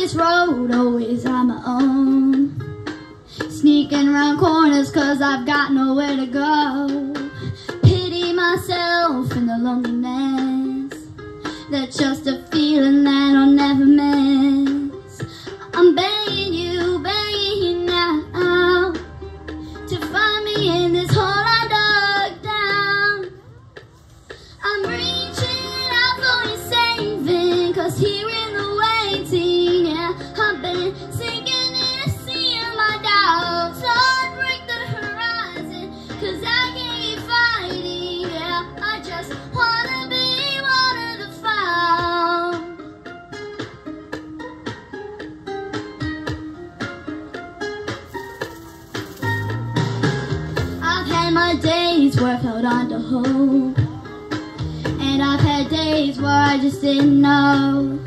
this road, always on my own. Sneaking around corners cause I've got nowhere to go. Pity myself in the loneliness that just my days where I held on to hope. And I've had days where I just didn't know.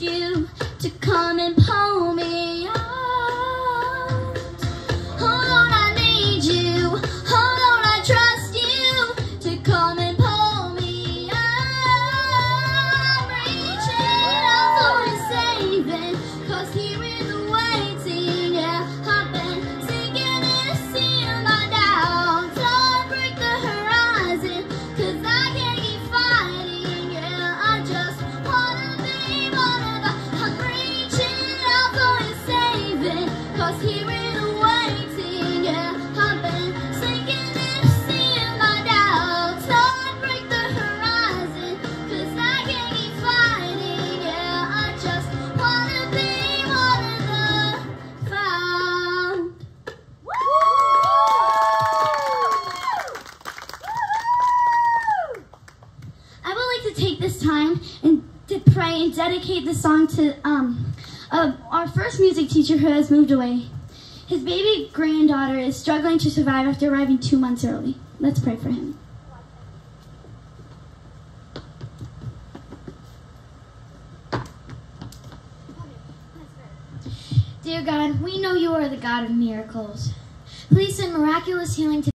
you to come and pull take this time and to pray and dedicate this song to um, uh, our first music teacher who has moved away. His baby granddaughter is struggling to survive after arriving two months early. Let's pray for him. Dear God, we know you are the God of miracles. Please send miraculous healing to